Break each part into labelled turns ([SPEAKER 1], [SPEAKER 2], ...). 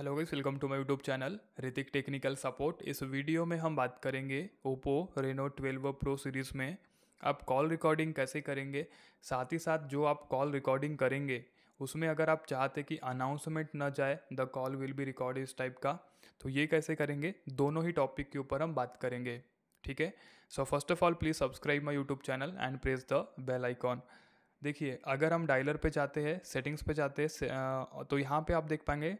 [SPEAKER 1] Hello guys welcome to my YouTube channel Hritik technical support इस video में हम बात करेंगे ओप्पो रेनो 12 प्रो सीरीज़ में। आप कॉल रिकॉर्डिंग कैसे करेंगे? साथ ही साथ जो आप कॉल रिकॉर्डिंग करेंगे, उसमें अगर आप चाहते कि अनाउंसमेंट ना जाए the call will be record इस टाइप का तो ये कैसे करेंगे? दोनों ही टॉपिक के ऊपर हम बात करेंगे। ठीक है? So first of all please subscribe my YouTube channel and press the bell icon देखिए, अगर हम डायलर पे जाते हैं सेटिंग्स पे जाते हैं तो यहाँ पे आप देख पाएँगे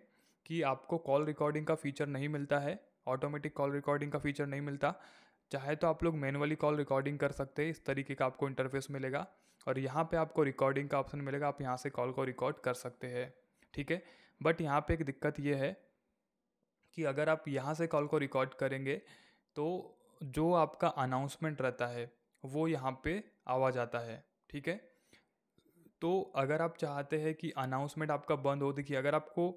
[SPEAKER 1] कि आपको कॉल रिकॉर्डिंग का फीचर नहीं मिलता है, ऑटोमेटिक कॉल रिकॉर्डिंग का फीचर नहीं मिलता, चाहे तो आप लोग मैनुअली कॉल रिकॉर्डिंग कर सकते हैं, इस तरीके का आपको इंटरफेस मिलेगा और यहाँ पे आपको रिकॉर्डिंग का ऑप्शन मिलेगा, आप यहाँ से कॉल को रिकॉर्ड कर सकते हैं, ठीक है? बट यहाँ पे एक दिक्कत ये है कि अगर आप यहाँ से कॉल को रिकॉर्ड करेंगे तो जो आपका अनाउंसमेंट रहता है, वो यहाँ पे आवाज़ आता है, ठीक है? तो अगर आप चाहते हैं कि अनाउंसमेंट आपका बंद हो, देखिए अगर आपको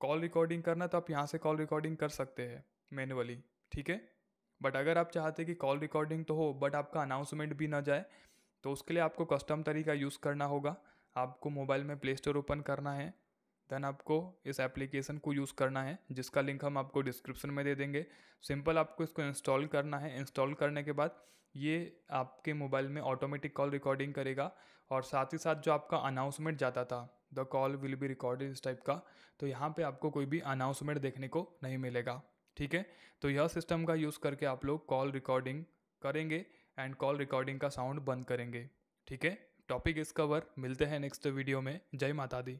[SPEAKER 1] कॉल रिकॉर्डिंग करना तो आप यहाँ से कॉल रिकॉर्डिंग कर सकते हैं मैनुअली ठीक है? बट अगर आप चाहते कि कॉल रिकॉर्डिंग तो हो, बट आपका अनाउंसमेंट भी ना जाए तो उसके लिए आपको कस्टम तरीका यूज़ करना होगा। आपको मोबाइल में प्ले स्टोर ओपन करना है देन आपको इस एप्लीकेशन को यूज़ करना है, जिसका लिंक हम आपको डिस्क्रिप्शन में दे देंगे। सिंपल आपको इसको इंस्टॉल करना है। इंस्टॉल करने के बाद ये आपके मोबाइल में ऑटोमेटिक कॉल रिकॉर्डिंग करेगा, और साथ ही साथ जो आपका अनाउंसमेंट जाता था the call will be recorded इस टाइप का तो यहाँ पे आपको कोई भी अनाउंसमेंट देखने को नहीं मिलेगा, ठीक है? तो यह सिस्टम का यूज़ करके आप लोग कॉल रिकॉर्डिंग करेंगे एंड कॉल रिकॉर्डिंग का साउंड बंद करेंगे, ठीक है? टॉपिक इस कवर मिलते हैं नेक्स्ट वीडियो में, जय माता दी।